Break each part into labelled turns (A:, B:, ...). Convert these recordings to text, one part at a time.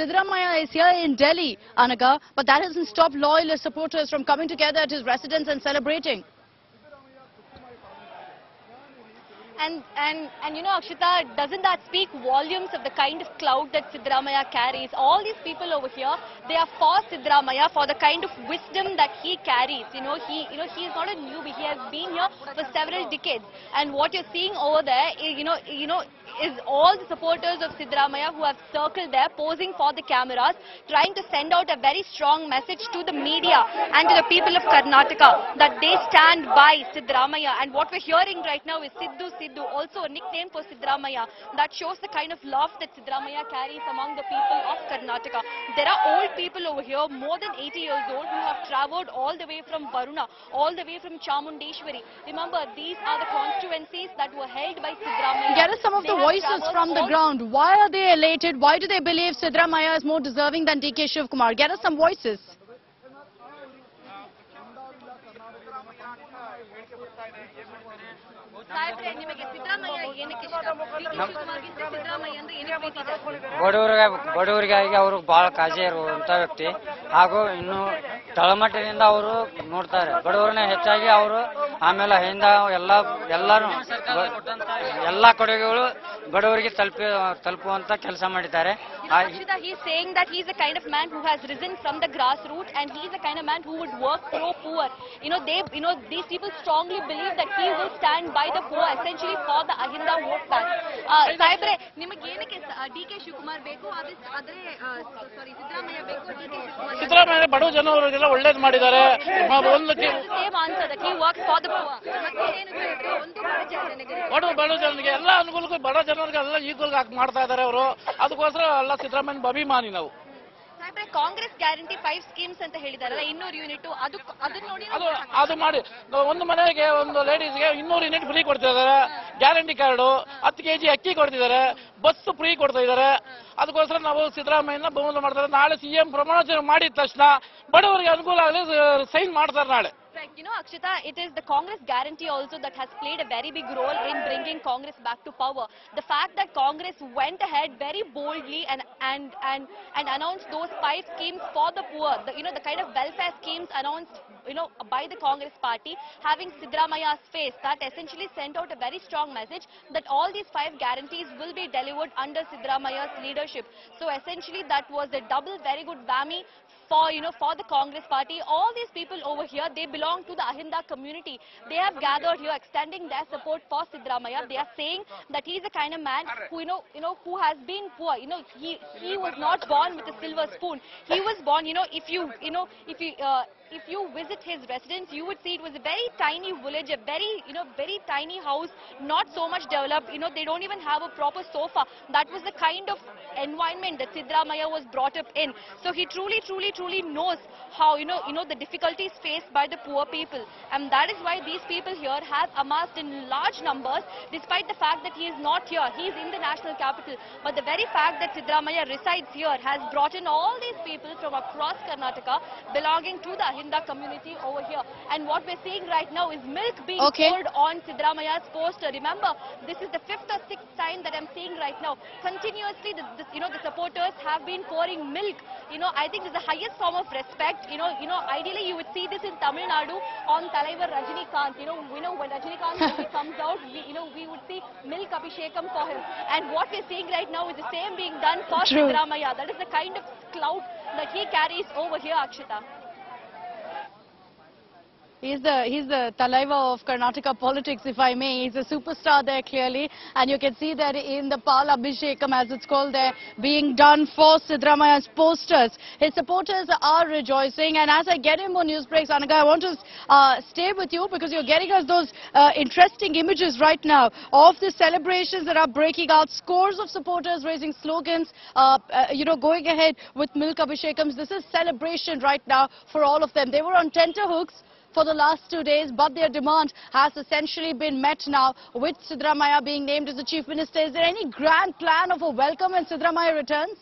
A: Siddaramaiah is here in Delhi, Anaga, but that hasn't stopped loyalist supporters from coming together at his residence and celebrating.
B: And, and, and you know, Akshita, doesn't that speak volumes of the kind of clout that Siddaramaiah carries? All these people over here, they are for Siddaramaiah for the kind of wisdom that he carries. You know, he, you know, he is not a newbie. He has been here for several decades. And what you're seeing over there, you know, you know, is all the supporters of Siddaramaiah who have circled there, posing for the cameras, trying to send out a very strong message to the media and to the people of Karnataka that they stand by Siddaramaiah. And what we're hearing right now is Siddu Siddu, also a nickname for Siddaramaiah. That shows the kind of love that Siddaramaiah carries among the people of Karnataka. There are old people over here, more than 80 years old, who have travelled all the way from Varuna, all the way from Chamundeshwari. Remember, these are the constituencies that were held by Siddaramaiah.
A: Get us some of
B: They
A: the voices from the ground. Why are they elated? Why do they believe Siddaramaiah is more deserving than DK Shivakumar? Get us some voices.
B: ಸಾಹೇಬ್ರೆ, ನಿಮಗೆ ಸಿದ್ದರಾಮಯ್ಯ ಏನಕ್ಕೆ ಸಿದ್ದರಾಮಯ್ಯ ಅಂದ್ರೆ ಏನಕ್ಕೆ?
C: ಬಡವರಿಗೆ ಬಡವರಿಗಾಗಿ ಅವರು ಬಹಳ ಕಾಳಜಿ ಇರುವಂತ ವ್ಯಕ್ತಿ ಹಾಗೂ ಇನ್ನು ತಳಮಟ್ಟದಿಂದ ಅವರು ನೋಡ್ತಾರೆ ಬಡವರನ್ನ ಹೆಚ್ಚಾಗಿ ಅವರು ಆಮೇಲೆ ಹಿಂದ ಎಲ್ಲ ಎಲ್ಲಾನು ಎಲ್ಲಾ ಕೊಡುಗೆಗಳು ಬಡವರಿಗೆ ತಲುಪ ತಲುಪುವಂತ ಕೆಲಸ ಮಾಡಿದ್ದಾರೆ.
B: Grass root and kind
D: man walk through ಎಲ್ಲ ಅನುಕೂಲಕ್ಕೂ ಬಡ ಜನರಿಗೆ ಎಲ್ಲ ಈಕ್ವಲ್ ಆಗಿ ಮಾಡ್ತಾ ಇದ್ದಾರೆ ಅವರು. ಅದಕ್ಕೋಸ್ಕರ ಎಲ್ಲ ಸಿದ್ದರಾಮಯ್ಯ ಅಭಿಮಾನಿ ನಾವು.
B: ಸಾಹೇಬ್ರೆ ಕಾಂಗ್ರೆಸ್ ಗ್ಯಾರಂಟಿ ಫೈವ್ ಸ್ಕೀಮ್ಸ್ ಅಂತ ಹೇಳಿದಾರಲ್ಲ ಇನ್ನೂರು ಯೂನಿಟ್ ಅದು ಅದನ್ನ ನೋಡಿ
D: ಅದು ಅದು ಮಾಡಿ. ಒಂದು ಮನೆಗೆ ಒಂದು ಲೇಡೀಸ್ಗೆ ಇನ್ನೂರು ಯೂನಿಟ್ ಫ್ರೀ ಕೊಡ್ತಿದ್ದಾರೆ. ಗ್ಯಾರಂಟಿ ಕಾರ್ಡು ಹತ್ತು ಕೆಜಿ ಅಕ್ಕಿ ಕೊಡ್ತಿದ್ದಾರೆ. ಬಸ್ ಫ್ರೀ ಕೊಡ್ತಾ ಇದ್ದಾರೆ. ಅದಕ್ಕೋಸ್ಕರ ನಾವು ಸಿದ್ದರಾಮಯ್ಯನ ಬಹುಮತ ಮಾಡ್ತಾರೆ. ನಾಳೆ ಸಿಎಂ ಪ್ರಮಾಣ ವಚನ ಮಾಡಿದ ತಕ್ಷಣ ಬಡವರಿಗೆ ಅನುಕೂಲ ಆಗಲಿ ಸೈನ್ ಮಾಡ್ತಾರೆ ನಾಳೆ.
B: You know, Akshita, it is the Congress guarantee also that has played a very big role in bringing Congress back to power. The fact that Congress went ahead very boldly and and and and announced those five schemes for the poor, the, you know, the kind of welfare schemes announced, you know, by the Congress party, having Siddaramaiah's face, that essentially sent out a very strong message that all these five guarantees will be delivered under Siddaramaiah's leadership. So essentially, that was a double very good whammy for you know for the Congress party. All these people over here, they belong to the Ahinda community. They have gathered here, extending their support for Siddaramaiah. They are saying that he's the kind of man who you know you know who has been poor. You know he he was not born with a silver spoon. He was born. You know if you you know if you. Uh, if you visit his residence, you would see it was a very tiny village, a very, you know, very tiny house, not so much developed. You know, they don't even have a proper sofa. That was the kind of environment that Siddaramaiah was brought up in. So he truly, truly, truly knows how, you know, you know, the difficulties faced by the poor people. And that is why these people here have amassed in large numbers, despite the fact that he is not here. He is in the national capital. But the very fact that Siddaramaiah resides here has brought in all these people from across Karnataka belonging to the Ahinda community over here. And what we're seeing right now is milk being
A: Okay.
B: poured on Siddaramaiah's poster. Remember, this is the fifth or sixth time that I'm seeing right now. Continuously, the, the, you know, the supporters have been pouring milk. You know, I think it's the highest form of respect. You know, you know, ideally you would see this in Tamil Nadu on Talaivar Rajinikanth. You know, you know when Rajinikanth comes out, we, you know, we would see milk abhishekam for him. And what we're seeing right now is the same being done for
A: True.
B: Siddaramaiah. That is the kind of clout that he carries over here, Akshita.
A: He's the he's the Talaiva of Karnataka politics, if I may. He's a superstar there clearly, and you can see that in the Pal Abhishekam, as it's called there, being done for Siddaramaiah's posters. His supporters are rejoicing, and as I get in more news breaks, Anaga, I want to uh, stay with you because you're getting us those uh, interesting images right now of the celebrations that are breaking out. Scores of supporters raising slogans, uh, uh, you know, going ahead with Milk Abhishekams. This is celebration right now for all of them. They were on tenterhooks for the last two days, but their demand has essentially been met now with Siddaramaiah being named as the Chief Minister. Is there any grand plan of a welcome when Siddaramaiah returns?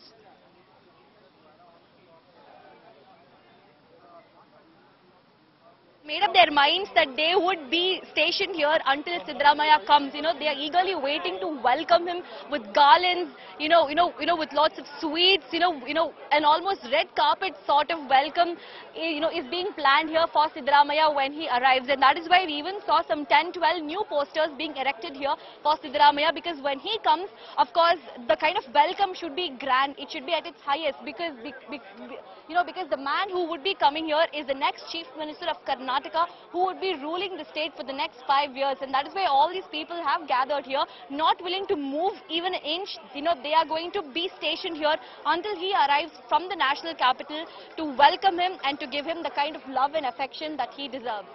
B: Made up their minds that they would be stationed here until Siddaramaiah comes. You know, they are eagerly waiting to welcome him with garlands, you know, you know, you know, with lots of sweets, you know, you know, an almost red carpet sort of welcome, eh, you know, is being planned here for Siddaramaiah when he arrives. And that is why we even saw some 10, 12 new posters being erected here for Siddaramaiah because when he comes, of course, the kind of welcome should be grand. It should be at its highest because, be, be, be- you know, because the man who would be coming here is the next chief minister of Karnataka who would be ruling the state for the next five years. And that is why all these people have gathered here, not willing to move even an inch. You know, they are going to be stationed here until he arrives from the national capital to welcome him and to give him the kind of love and affection that he deserves.